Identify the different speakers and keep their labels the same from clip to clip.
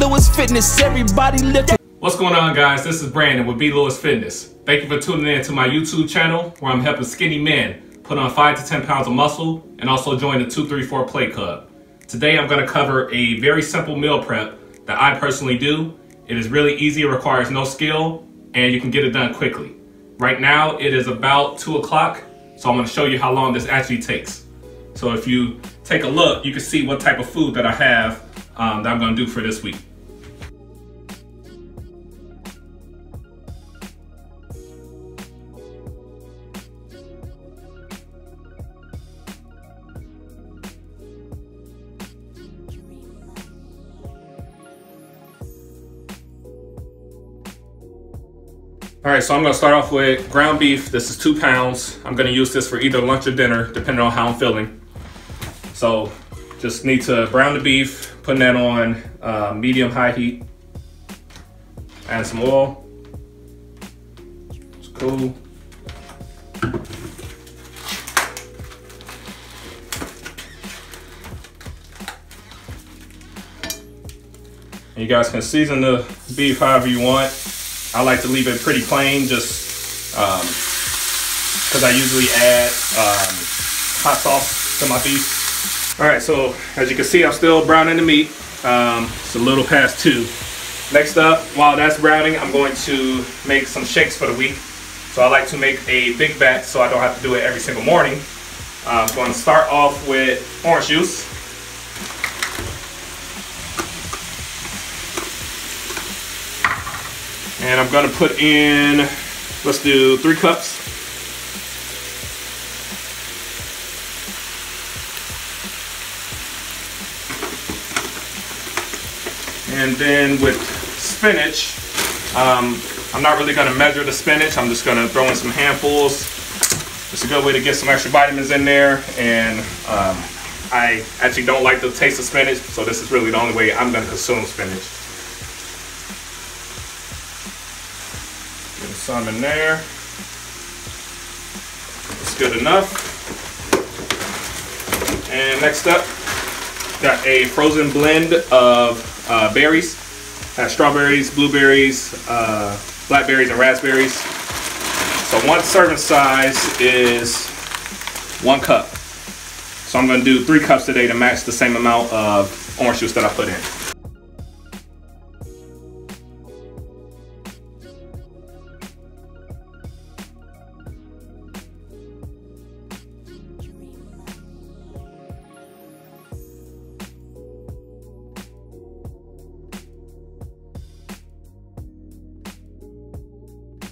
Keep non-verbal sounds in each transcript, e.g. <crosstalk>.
Speaker 1: Lewis Fitness, everybody.
Speaker 2: What's going on guys? This is Brandon with B. Lewis Fitness. Thank you for tuning in to my YouTube channel where I'm helping skinny men put on 5 to 10 pounds of muscle and also join the 234 Play Club. Today I'm going to cover a very simple meal prep that I personally do. It is really easy, it requires no skill, and you can get it done quickly. Right now it is about 2 o'clock, so I'm going to show you how long this actually takes. So if you take a look, you can see what type of food that I have um, that I'm going to do for this week. All right, so I'm gonna start off with ground beef. This is two pounds. I'm gonna use this for either lunch or dinner, depending on how I'm feeling. So just need to brown the beef, putting that on uh, medium high heat. Add some oil. It's cool. You guys can season the beef however you want. I like to leave it pretty plain just because um, I usually add um, hot sauce to my beef. All right, so as you can see, I'm still browning the meat. Um, it's a little past two. Next up, while that's browning, I'm going to make some shakes for the week. So I like to make a big batch so I don't have to do it every single morning. I'm going to start off with orange juice. And I'm gonna put in, let's do three cups. And then with spinach, um, I'm not really gonna measure the spinach. I'm just gonna throw in some handfuls. It's a good way to get some extra vitamins in there. And um, I actually don't like the taste of spinach, so this is really the only way I'm gonna consume spinach. Some in there. It's good enough. And next up, got a frozen blend of uh, berries. Has strawberries, blueberries, uh, blackberries, and raspberries. So one serving size is one cup. So I'm gonna do three cups today to match the same amount of orange juice that I put in.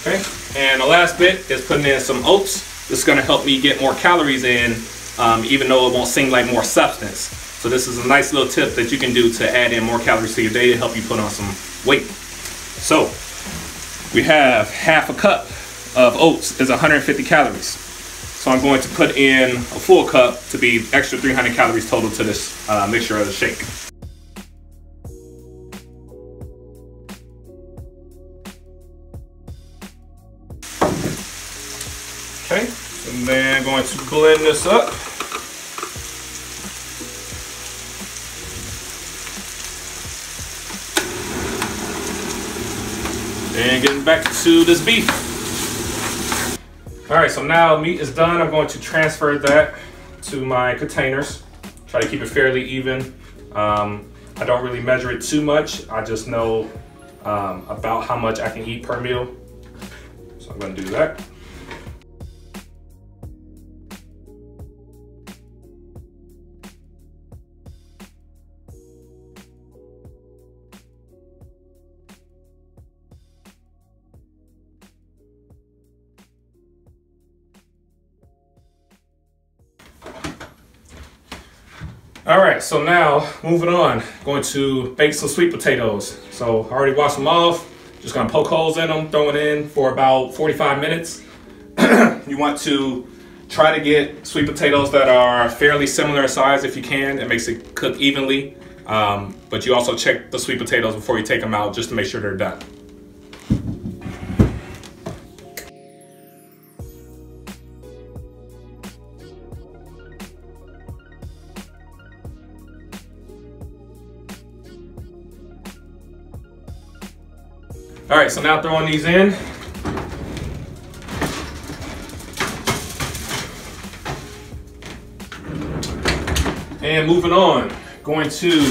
Speaker 2: Okay, and the last bit is putting in some oats. This is gonna help me get more calories in, um, even though it won't seem like more substance. So this is a nice little tip that you can do to add in more calories to your day to help you put on some weight. So we have half a cup of oats is 150 calories. So I'm going to put in a full cup to be extra 300 calories total to this uh, mixture of the shake. Then going to blend this up. And getting back to this beef. All right, so now meat is done. I'm going to transfer that to my containers. Try to keep it fairly even. Um, I don't really measure it too much. I just know um, about how much I can eat per meal. So I'm gonna do that. All right, so now moving on, going to bake some sweet potatoes. So I already washed them off, just gonna poke holes in them, throw it in for about 45 minutes. <clears throat> you want to try to get sweet potatoes that are fairly similar size if you can. It makes it cook evenly. Um, but you also check the sweet potatoes before you take them out just to make sure they're done. All right, so now throwing these in. And moving on, going to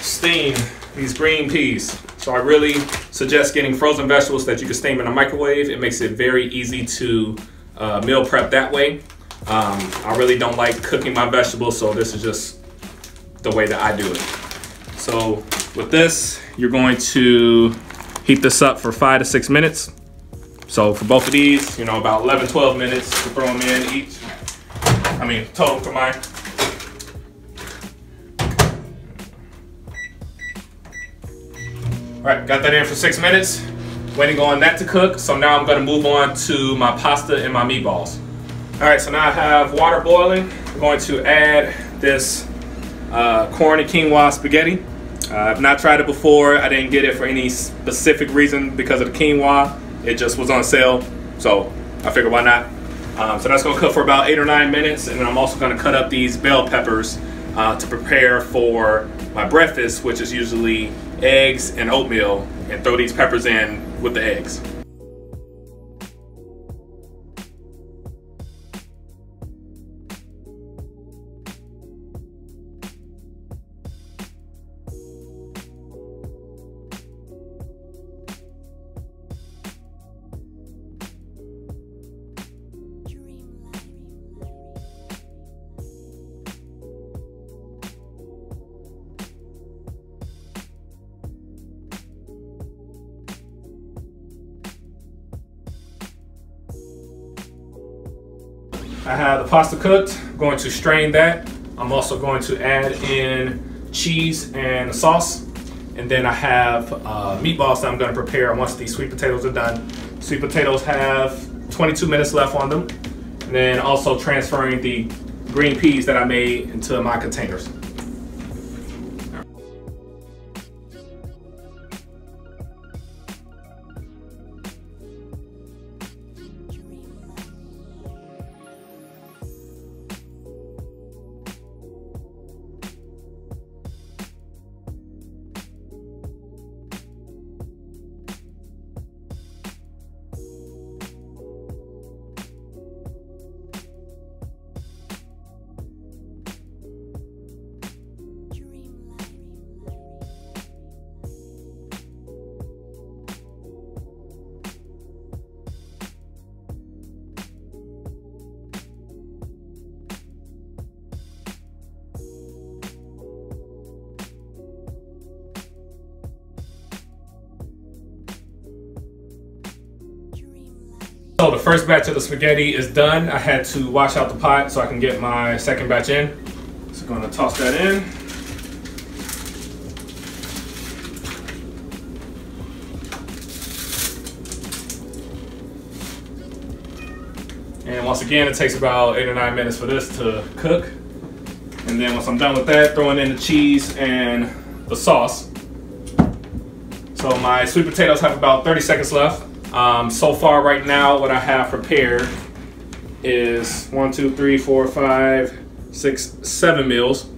Speaker 2: steam these green peas. So I really suggest getting frozen vegetables that you can steam in a microwave. It makes it very easy to uh, meal prep that way. Um, I really don't like cooking my vegetables, so this is just the way that I do it. So with this, you're going to heat this up for five to six minutes. So for both of these, you know, about 11, 12 minutes to throw them in each. I mean, total combined. All right, got that in for six minutes. Waiting on that to cook. So now I'm gonna move on to my pasta and my meatballs. All right, so now I have water boiling. I'm going to add this uh, corn and quinoa spaghetti. Uh, I've not tried it before. I didn't get it for any specific reason because of the quinoa. It just was on sale, so I figured why not. Um, so that's gonna cook for about eight or nine minutes, and then I'm also gonna cut up these bell peppers uh, to prepare for my breakfast, which is usually eggs and oatmeal, and throw these peppers in with the eggs. I have the pasta cooked. I'm going to strain that. I'm also going to add in cheese and sauce. And then I have uh, meatballs that I'm gonna prepare once these sweet potatoes are done. Sweet potatoes have 22 minutes left on them. And then also transferring the green peas that I made into my containers. So the first batch of the spaghetti is done. I had to wash out the pot so I can get my second batch in. So I'm gonna toss that in. And once again, it takes about eight or nine minutes for this to cook. And then once I'm done with that, throwing in the cheese and the sauce. So my sweet potatoes have about 30 seconds left. Um, so far right now, what I have prepared is one, two, three, four, five, six, seven meals.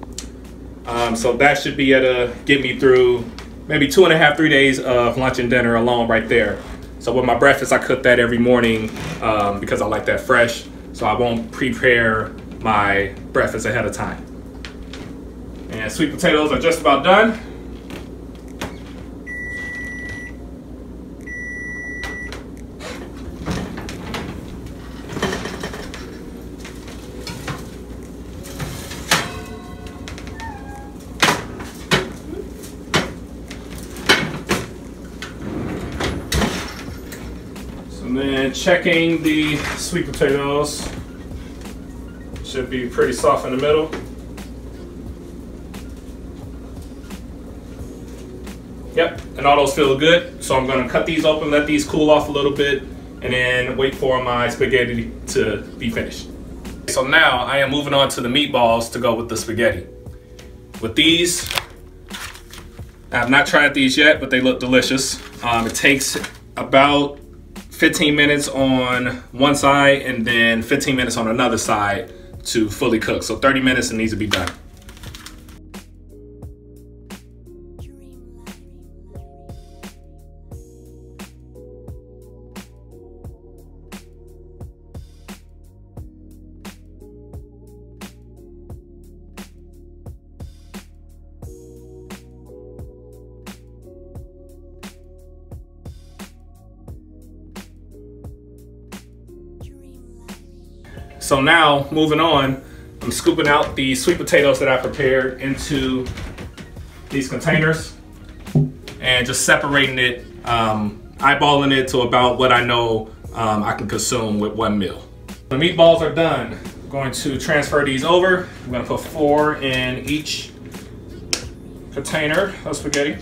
Speaker 2: Um, so that should be able to get me through maybe two and a half, three days of lunch and dinner alone right there. So with my breakfast, I cook that every morning um, because I like that fresh. So I won't prepare my breakfast ahead of time. And sweet potatoes are just about done. And checking the sweet potatoes. Should be pretty soft in the middle. Yep, and all those feel good. So I'm gonna cut these open, let these cool off a little bit, and then wait for my spaghetti to be finished. So now I am moving on to the meatballs to go with the spaghetti. With these, I have not tried these yet, but they look delicious. Um, it takes about 15 minutes on one side and then 15 minutes on another side to fully cook. So 30 minutes it needs to be done. So now, moving on, I'm scooping out the sweet potatoes that I prepared into these containers and just separating it, um, eyeballing it to about what I know um, I can consume with one meal. The meatballs are done. I'm going to transfer these over. I'm gonna put four in each container of spaghetti.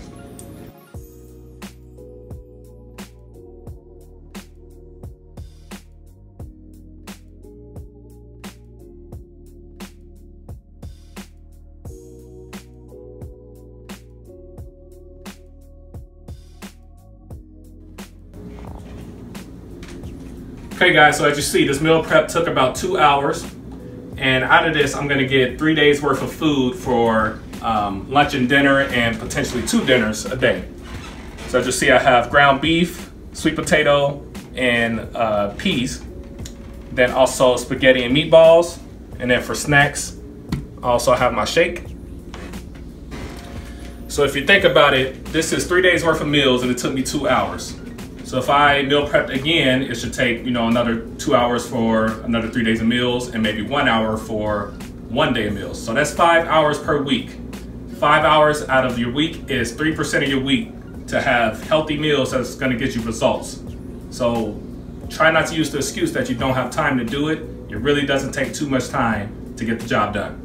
Speaker 2: Okay guys, so as you see, this meal prep took about two hours. And out of this, I'm gonna get three days worth of food for um, lunch and dinner and potentially two dinners a day. So as you see, I have ground beef, sweet potato, and uh, peas. Then also spaghetti and meatballs. And then for snacks, I also have my shake. So if you think about it, this is three days worth of meals and it took me two hours. So if I meal prep again, it should take, you know, another two hours for another three days of meals and maybe one hour for one day of meals. So that's five hours per week. Five hours out of your week is 3% of your week to have healthy meals that's gonna get you results. So try not to use the excuse that you don't have time to do it. It really doesn't take too much time to get the job done.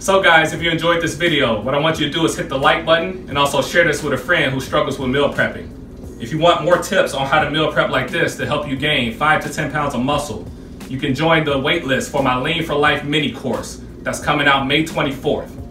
Speaker 2: So guys, if you enjoyed this video, what I want you to do is hit the like button and also share this with a friend who struggles with meal prepping. If you want more tips on how to meal prep like this to help you gain 5 to 10 pounds of muscle, you can join the waitlist for my Lean for Life mini course that's coming out May 24th.